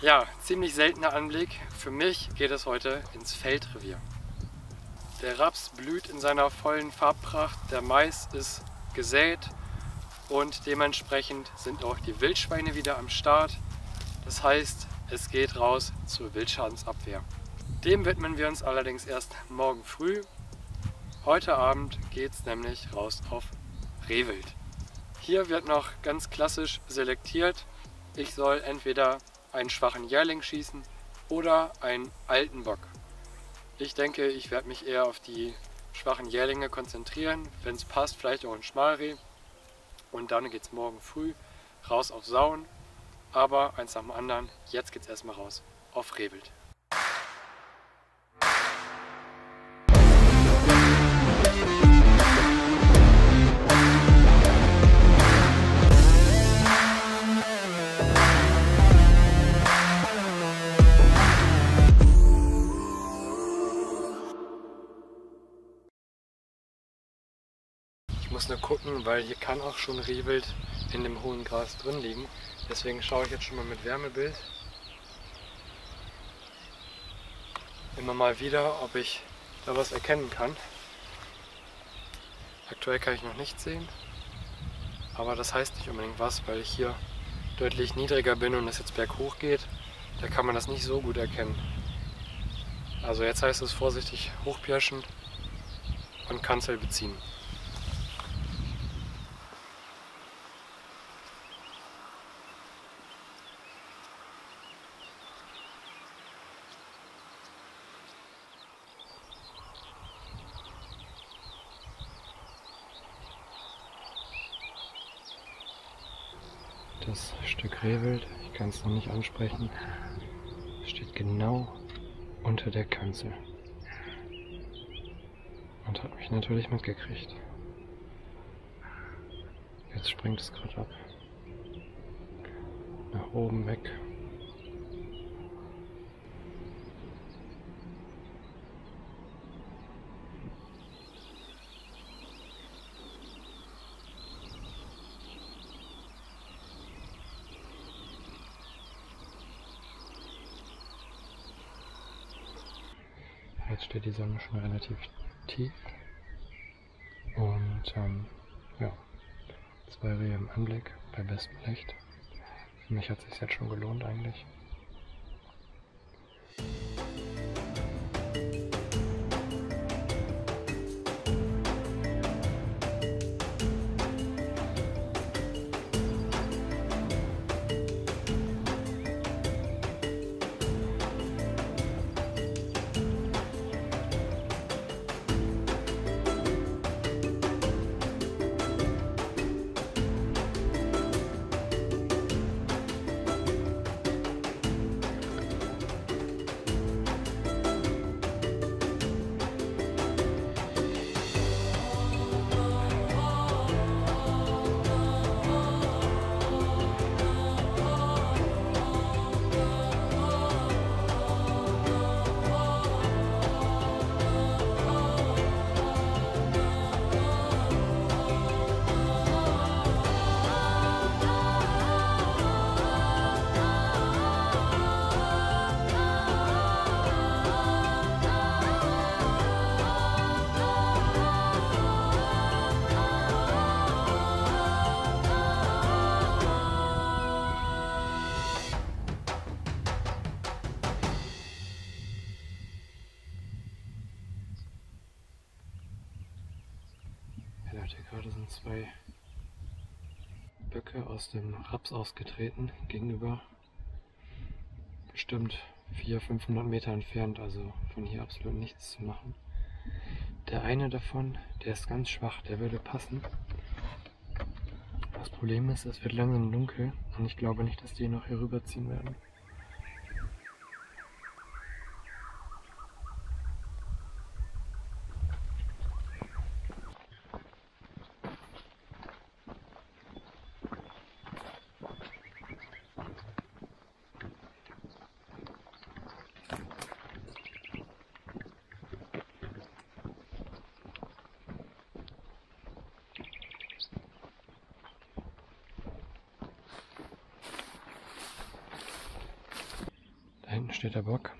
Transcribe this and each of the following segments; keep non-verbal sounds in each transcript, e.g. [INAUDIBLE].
Ja, ziemlich seltener Anblick. Für mich geht es heute ins Feldrevier. Der Raps blüht in seiner vollen Farbpracht, der Mais ist gesät und dementsprechend sind auch die Wildschweine wieder am Start. Das heißt, es geht raus zur Wildschadensabwehr. Dem widmen wir uns allerdings erst morgen früh. Heute Abend geht es nämlich raus auf Rehwild. Hier wird noch ganz klassisch selektiert. Ich soll entweder einen schwachen Jährling schießen oder einen alten Bock. Ich denke, ich werde mich eher auf die schwachen Jährlinge konzentrieren. Wenn es passt, vielleicht auch ein Schmalreh. Und dann geht es morgen früh raus auf Sauen. Aber eins nach dem anderen, jetzt geht es erstmal raus auf Rehwild. Muss nur gucken, weil hier kann auch schon Rehwild in dem hohen Gras drin liegen. Deswegen schaue ich jetzt schon mal mit Wärmebild immer mal wieder, ob ich da was erkennen kann. Aktuell kann ich noch nichts sehen, aber das heißt nicht unbedingt was, weil ich hier deutlich niedriger bin und es jetzt berghoch geht. Da kann man das nicht so gut erkennen. Also jetzt heißt es vorsichtig hochpirschen und Kanzel beziehen. Das Stück Rehwild, ich kann es noch nicht ansprechen, steht genau unter der Kanzel. Und hat mich natürlich mitgekriegt. Jetzt springt es gerade ab. Nach oben weg. Jetzt steht die Sonne schon relativ tief. Und ähm, ja, zwei Rehe im Anblick bei bestem Licht. Für mich hat es sich jetzt schon gelohnt eigentlich. Ja, Leute, gerade sind zwei Böcke aus dem Raps ausgetreten, gegenüber bestimmt 400, 500 Meter entfernt, also von hier absolut nichts zu machen. Der eine davon, der ist ganz schwach, der würde passen. Das Problem ist, es wird langsam dunkel und ich glaube nicht, dass die noch hier rüberziehen werden. Steht der Bock.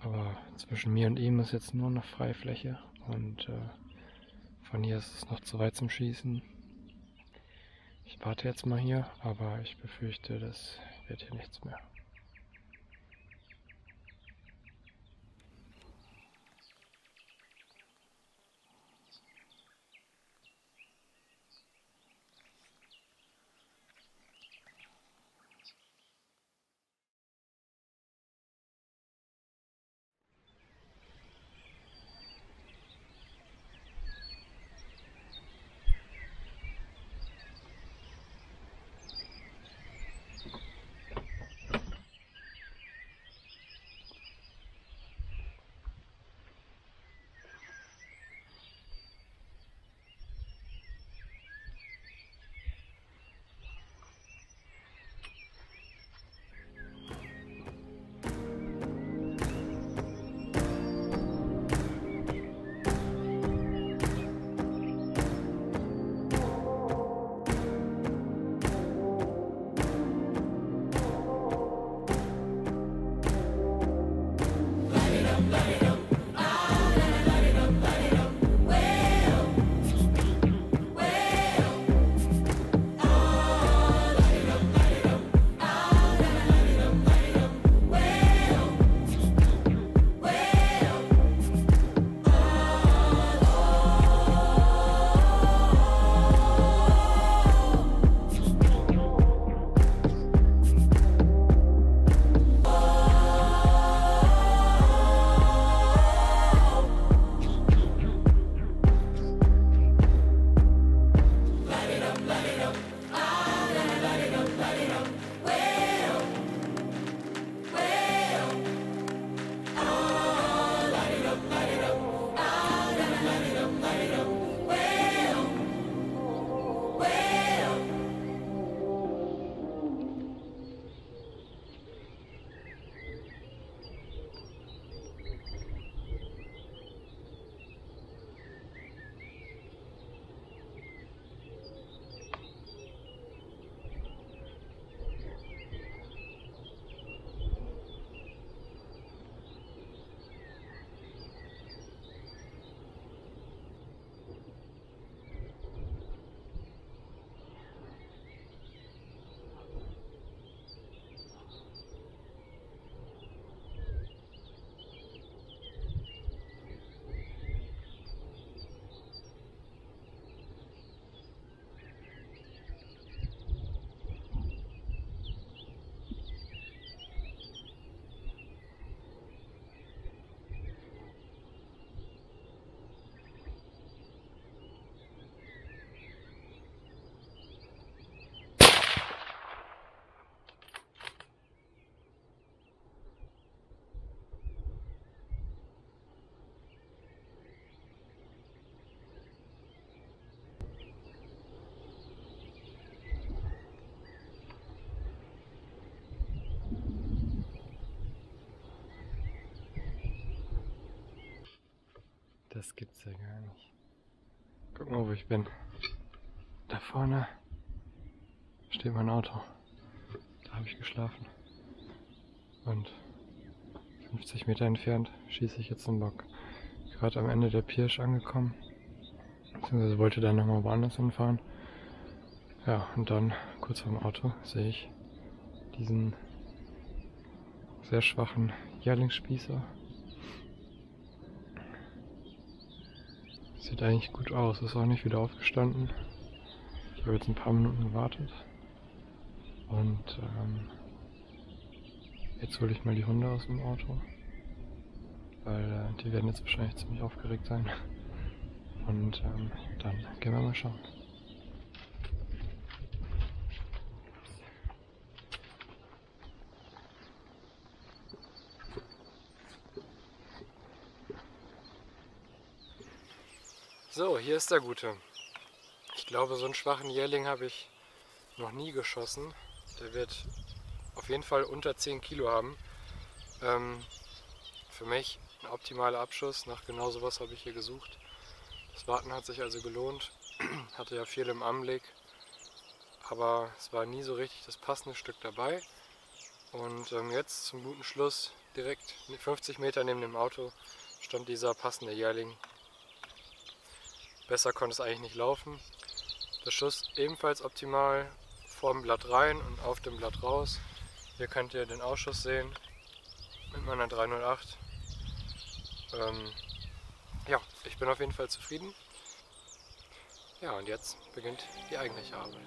Aber zwischen mir und ihm ist jetzt nur noch freie Fläche und äh, von hier ist es noch zu weit zum Schießen. Ich warte jetzt mal hier, aber ich befürchte, das wird hier nichts mehr. Das gibt's ja gar nicht. Guck mal, wo ich bin. Da vorne steht mein Auto. Da habe ich geschlafen. Und 50 Meter entfernt schieße ich jetzt einen Bock. Gerade am Ende der Pirsch angekommen. Beziehungsweise wollte dann nochmal woanders hinfahren. Ja, und dann kurz vor dem Auto sehe ich diesen sehr schwachen Jährlingsspießer Sieht eigentlich gut aus. Ist auch nicht wieder aufgestanden. Ich habe jetzt ein paar Minuten gewartet. Und ähm, jetzt hole ich mal die Hunde aus dem Auto. Weil äh, die werden jetzt wahrscheinlich ziemlich aufgeregt sein. Und ähm, dann gehen wir mal schauen. So, hier ist der Gute. Ich glaube, so einen schwachen Jährling habe ich noch nie geschossen. Der wird auf jeden Fall unter 10 Kilo haben. Ähm, für mich ein optimaler Abschuss. Nach genau sowas habe ich hier gesucht. Das Warten hat sich also gelohnt. [CLEARS THROAT] Hatte ja viel im Anblick. Aber es war nie so richtig das passende Stück dabei. Und ähm, jetzt zum guten Schluss, direkt 50 Meter neben dem Auto, stand dieser passende Jährling. Besser konnte es eigentlich nicht laufen. Der Schuss ebenfalls optimal, vorm Blatt rein und auf dem Blatt raus. Hier könnt ihr den Ausschuss sehen mit meiner 308. Ähm, ja, ich bin auf jeden Fall zufrieden. Ja, und jetzt beginnt die eigentliche Arbeit.